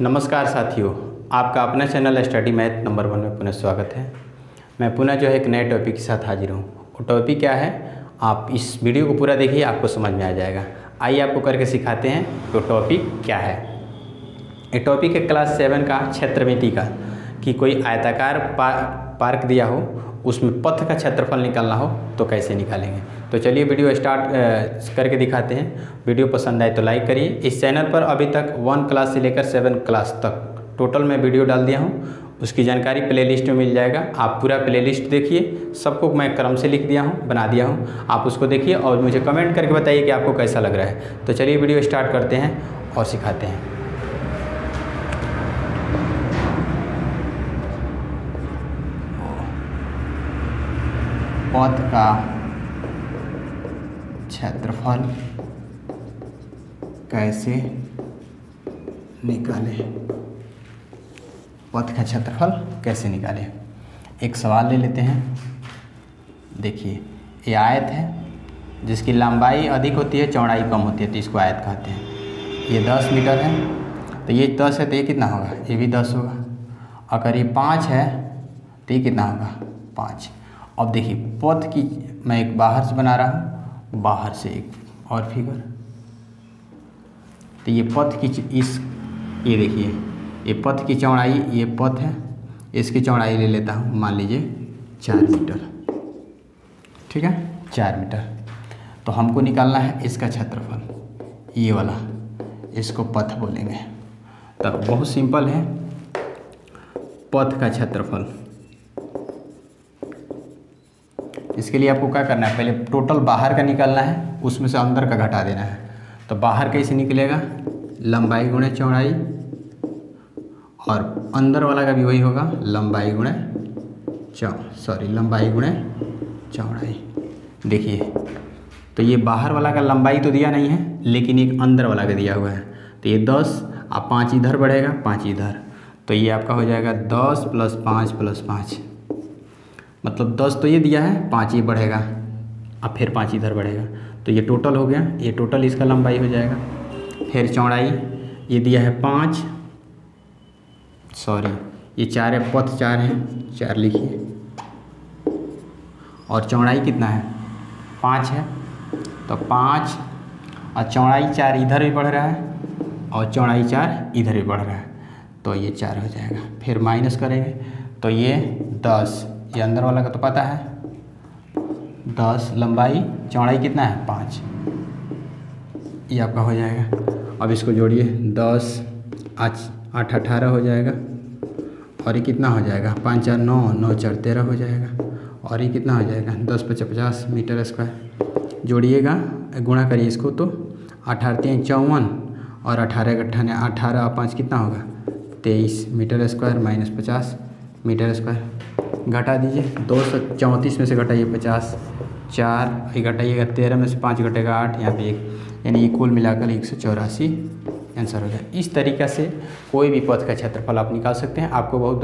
नमस्कार साथियों आपका अपना channel study math number one में पुनः स्वागत है। मैं पुनः जो है एक नए टॉपिक के साथ हाजिर हूँ। वो टॉपिक क्या है? आप इस वीडियो को पूरा देखिए आपको समझ में आ जाएगा। आइए आपको करके सिखाते हैं तो टॉपिक क्या है। ये टॉपिक है क्लास सेवन का क्षेत्रमिति का कि कोई आयताकार पा, पार्क दिया हो, उसमें पथ का क्षेत्रफल निकालना हो तो कैसे निकालेंगे? तो चलिए वीडियो स्टार्ट करके दिखाते हैं। वीडियो पसंद आए तो लाइक करिए। इस चैनल पर अभी तक वन क्लास से लेकर सेवन क्लास तक टोटल मैं वीडियो डाल दिया हूँ। उसकी जानकारी प्लेलिस्ट में मिल जाएगा। आप पूरा प्लेलिस्ट देखिए। सबको मैं क्रम से लिख दिया हूँ, बना दिया हूँ। आप उसको देखिए और मुझे कमेंट करके बताइए कि आपको कैसा लग रहा है। तो चलिए वीडियो स्टार्ट करते हैं और सिखाते हैं। पथ का क्षेत्रफल कैसे निकालें? पथ का क्षेत्रफल कैसे निकालें? एक सवाल ले लेते हैं। देखिए, ये आयत है, जिसकी लंबाई अधिक होती है, चौड़ाई कम होती है तो इसको आयत कहते हैं। ये दस मीटर है तो ये दस है तो ये कितना होगा? ये भी दस होगा। अगर ये पाँच है तो ये कितना होगा? पाँच। अब देखिए पथ की मैं एक बाहर से बना रहा हूँ, बाहर से एक और फिगर तो ये पथ की इस, ये देखिए, ये पथ की चौड़ाई, ये पथ है, इसकी चौड़ाई ले लेता हूँ, मान लीजिए चार मीटर। ठीक है? चार मीटर। तो हमको निकालना है इसका क्षेत्रफल, ये वाला, इसको पथ बोलेंगे। तो बहुत सिंपल है, पथ का क्षेत्रफल। इसके लिए आपको क्या करना है? पहले टोटल बाहर का निकालना है, उसमें से अंदर का घटा देना है। तो बाहर कैसे निकलेगा? लंबाई गुणे चौड़ाई, और अंदर वाला का भी वही होगा, लंबाई गुणे चौ सॉरी लंबाई गुणे चौड़ाई। देखिए तो ये बाहर वाला का लंबाई तो दिया नहीं है, लेकिन एक अंदर वाला का दिया हुआ है। तो ये दस, अब पाँच इधर बढ़ेगा, पाँच इधर। तो ये आपका हो जाएगा दस प्लस पाँच प्लस पाँच। मतलब दस तो ये दिया है, पाँच ही बढ़ेगा। अब फिर पाँच इधर बढ़ेगा। तो ये टोटल हो गया। ये टोटल इसका लंबाई हो जाएगा। फिर चौड़ाई, ये दिया है पाँच। सॉरी ये चार है, पथ चार है। चार लिखिए। और चौड़ाई कितना है? पाँच है। तो पाँच, और चौड़ाई चार इधर भी बढ़ रहा है, और चौड़ाई चार इधर भी बढ़ रहा है। तो ये चार हो जाएगा। फिर माइनस करेंगे। तो ये दस। ये अंदर वाला का तो पता है। दस, लंबाई, चौड़ाई कितना है? पाँच। ये आपका हो जाएगा। अब इसको जोड़िए। दस, आठ आठ, अठारह हो जाएगा। और ये कितना हो जाएगा? पाँच, चार, नौ नौ, चार, तेरह हो जाएगा। और ये कितना हो जाएगा? दस पचास पचास मीटर स्क्वायर। जोड़िएगा, गुणा करिए इसको तो। अठारह तीन, चौवन। और अठारह अट्ठाने अठारह पाँच कितना होगा? तेईस मीटर स्क्वायर, माइनस पचास मीटर स्क्वायर। घटा दीजिए। दो सौ चौंतीस में से घटाइए पचास। चार घटाइएगा तेरह में से पाँच घटेगा आठ, यहाँ पे एक, यानी ये कुल मिलाकर एक सौ चौरासी। आंसर हो जाए। इस तरीक़ा से कोई भी पथ का क्षेत्रफल आप निकाल सकते हैं। आपको बहुत